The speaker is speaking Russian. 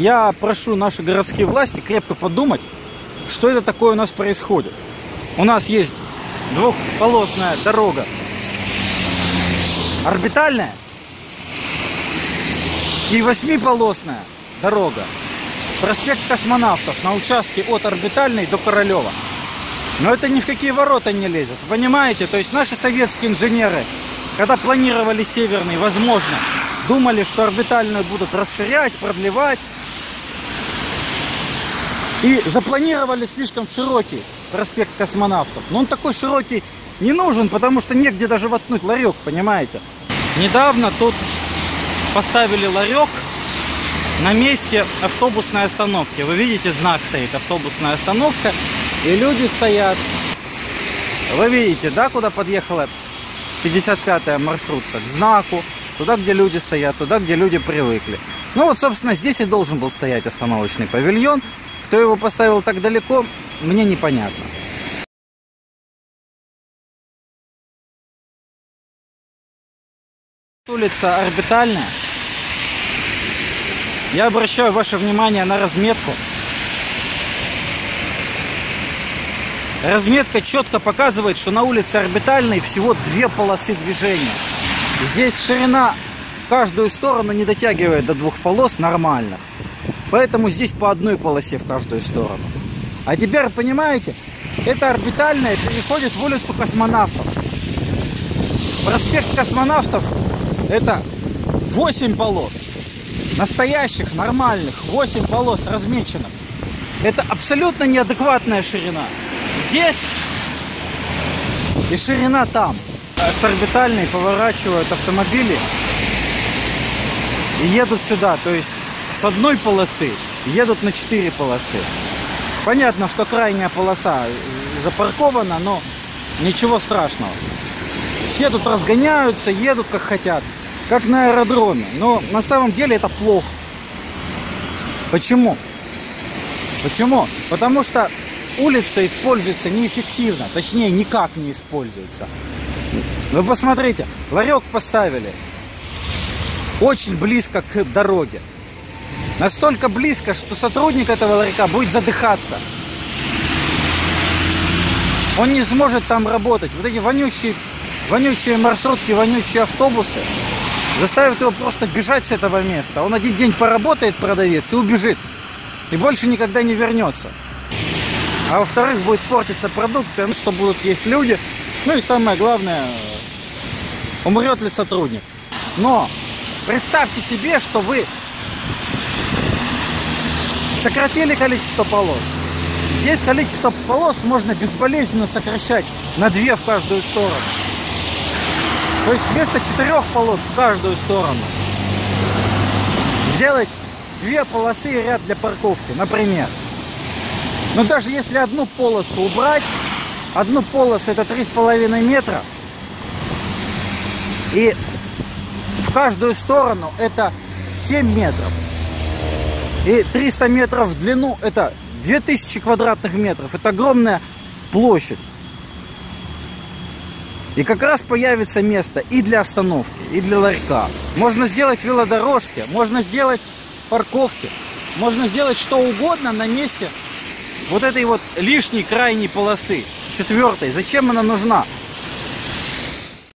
я прошу наши городские власти крепко подумать, что это такое у нас происходит. У нас есть двухполосная дорога орбитальная и восьмиполосная дорога. Проспект космонавтов на участке от орбитальной до Королева. Но это ни в какие ворота не лезет. Понимаете? То есть наши советские инженеры, когда планировали северный, возможно, думали, что орбитальную будут расширять, продлевать. И запланировали слишком широкий проспект космонавтов. Но он такой широкий не нужен, потому что негде даже воткнуть ларек, понимаете? Недавно тут поставили ларек на месте автобусной остановки. Вы видите, знак стоит, автобусная остановка. И люди стоят. Вы видите, да, куда подъехала 55-я маршрутка? К знаку. Туда, где люди стоят, туда, где люди привыкли. Ну вот, собственно, здесь и должен был стоять остановочный павильон. Кто его поставил так далеко, мне непонятно. Улица Орбитальная. Я обращаю ваше внимание на разметку. Разметка четко показывает, что на улице Орбитальной всего две полосы движения. Здесь ширина в каждую сторону не дотягивает до двух полос нормально. Поэтому здесь по одной полосе в каждую сторону. А теперь, понимаете, это орбитальная переходит в улицу космонавтов. Проспект космонавтов это 8 полос. Настоящих, нормальных, 8 полос размеченных. Это абсолютно неадекватная ширина. Здесь и ширина там. С орбитальной поворачивают автомобили и едут сюда. То есть с одной полосы едут на 4 полосы. Понятно, что крайняя полоса запаркована, но ничего страшного. Все тут разгоняются, едут как хотят как на аэродроме. Но на самом деле это плохо. Почему? Почему? Потому что улица используется неэффективно, точнее никак не используется. Вы посмотрите, ларек поставили очень близко к дороге. Настолько близко, что сотрудник этого ларька будет задыхаться. Он не сможет там работать. Вот эти вонючие, вонючие маршрутки, вонючие автобусы заставит его просто бежать с этого места. Он один день поработает, продавец, и убежит. И больше никогда не вернется. А во-вторых, будет портиться продукция, ну, что будут есть люди. Ну и самое главное, умрет ли сотрудник. Но представьте себе, что вы сократили количество полос. Здесь количество полос можно безболезненно сокращать на две в каждую сторону. То есть вместо четырех полос в каждую сторону сделать две полосы и ряд для парковки, например. Но даже если одну полосу убрать, одну полосу это три с половиной метра, и в каждую сторону это 7 метров. И 300 метров в длину это 2000 квадратных метров. Это огромная площадь. И как раз появится место и для остановки, и для ларька. Можно сделать велодорожки, можно сделать парковки, можно сделать что угодно на месте вот этой вот лишней крайней полосы, четвертой. Зачем она нужна?